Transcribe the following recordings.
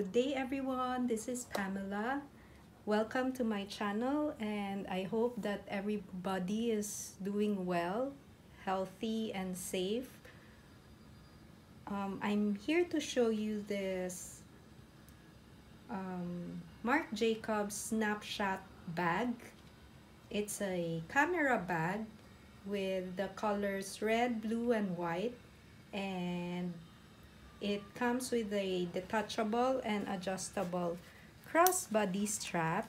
Good day everyone, this is Pamela. Welcome to my channel and I hope that everybody is doing well, healthy and safe. Um, I'm here to show you this um, Marc Jacobs snapshot bag. It's a camera bag with the colors red, blue, and white and it comes with a detachable and adjustable crossbody strap.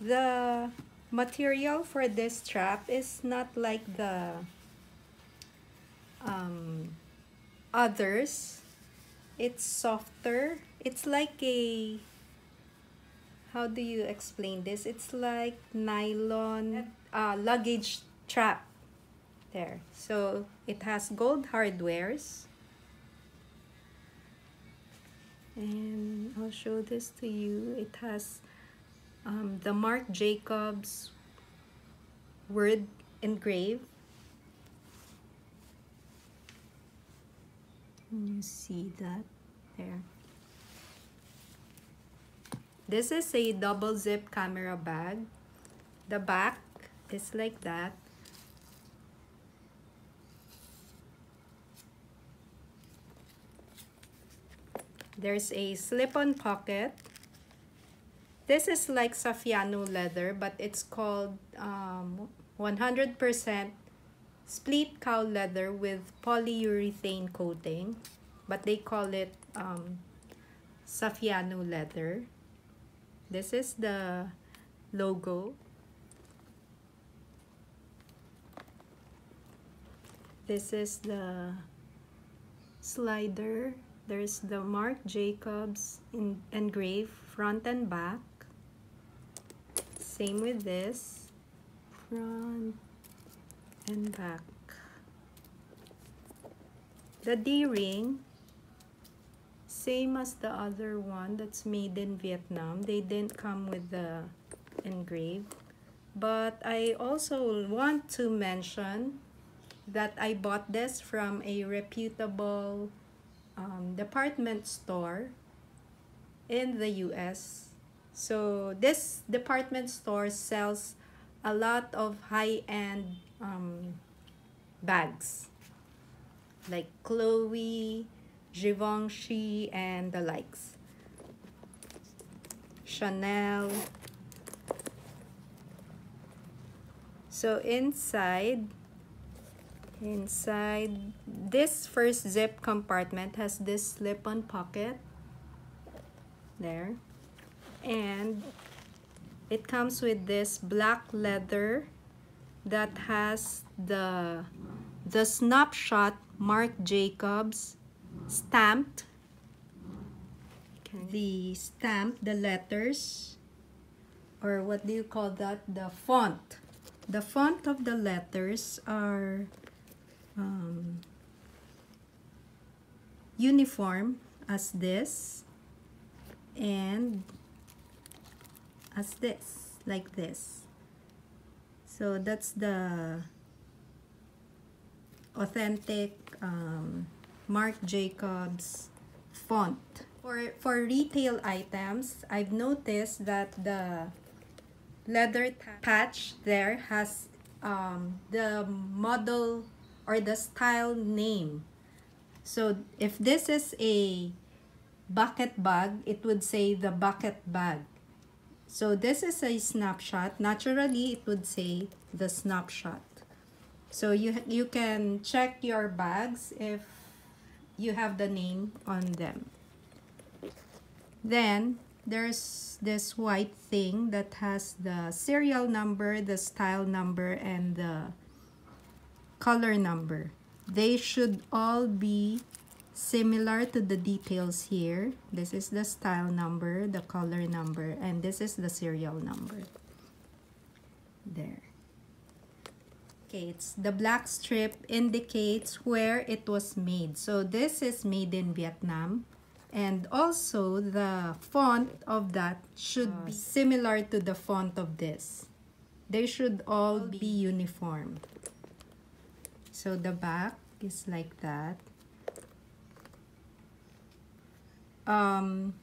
The material for this strap is not like the um, others. It's softer. It's like a, how do you explain this? It's like nylon uh, luggage strap. There. So it has gold hardwares and I'll show this to you. It has um, the Marc Jacobs word engraved. You see that there. This is a double zip camera bag. The back is like that There's a slip-on pocket. This is like Saffiano leather, but it's called 100% um, split cow leather with polyurethane coating. But they call it um, Saffiano leather. This is the logo. This is the slider there's the Marc Jacobs in, engraved front and back. Same with this. Front and back. The D-ring, same as the other one that's made in Vietnam. They didn't come with the engraved. But I also want to mention that I bought this from a reputable um, department store in the US. So this department store sells a lot of high-end um, bags like Chloe, Givenchy, and the likes. Chanel. So inside, inside. This first zip compartment has this slip-on pocket there. And it comes with this black leather that has the the snapshot Marc Jacobs stamped. The stamp the letters or what do you call that? The font. The font of the letters are um, uniform as this and as this like this. So that's the authentic um, Marc Jacobs font. For for retail items I've noticed that the leather patch there has um, the model or the style name. So if this is a bucket bag, it would say the bucket bag. So this is a snapshot. Naturally, it would say the snapshot. So you, you can check your bags if you have the name on them. Then there's this white thing that has the serial number, the style number, and the color number. They should all be similar to the details here. This is the style number, the color number, and this is the serial number. There. Okay, it's the black strip indicates where it was made. So this is made in Vietnam. And also the font of that should be similar to the font of this. They should all be uniform. So the back is like that. um,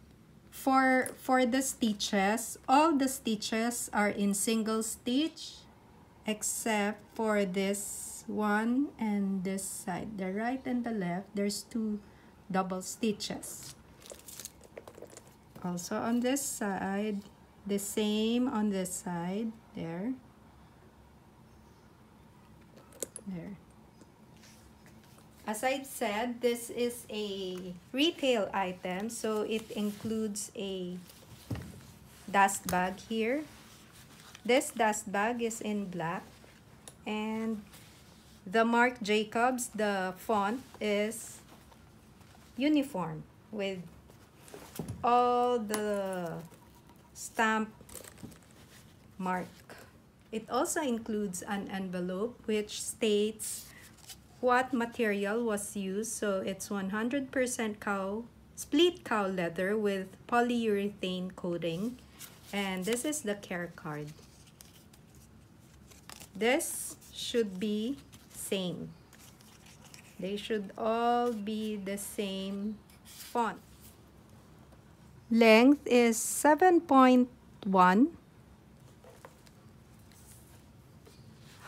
for for the stitches all the stitches are in single stitch except for this one and this side the right and the left. There's two double stitches. Also on this side the same on this side. There. There as I said, this is a retail item, so it includes a dust bag here. This dust bag is in black and the Marc Jacobs, the font is uniform with all the stamp mark. It also includes an envelope which states what material was used. So it's 100% cow, split cow leather with polyurethane coating. And this is the care card. This should be same. They should all be the same font. Length is 7.1.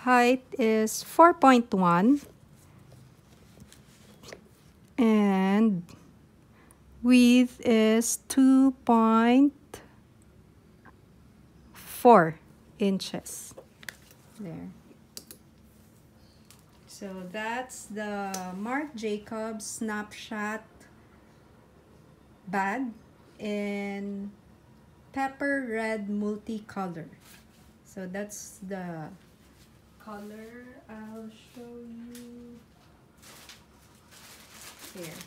Height is 4.1 and width is 2.4 inches. There. So that's the Marc Jacobs snapshot bag in pepper red multicolor. So that's the color I'll show you here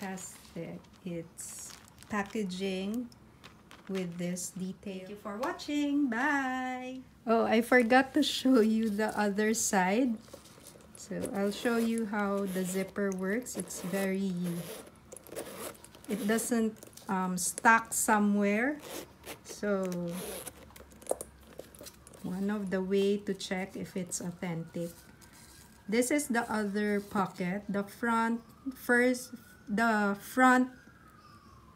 has the its packaging with this detail. Thank you for watching. Bye! Oh, I forgot to show you the other side. So I'll show you how the zipper works. It's very, it doesn't um, stuck somewhere. So one of the way to check if it's authentic. This is the other pocket. The front first the front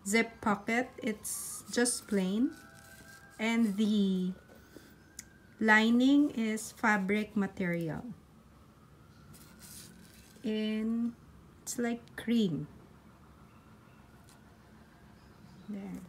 zip pocket it's just plain. And the lining is fabric material. In it's like cream. There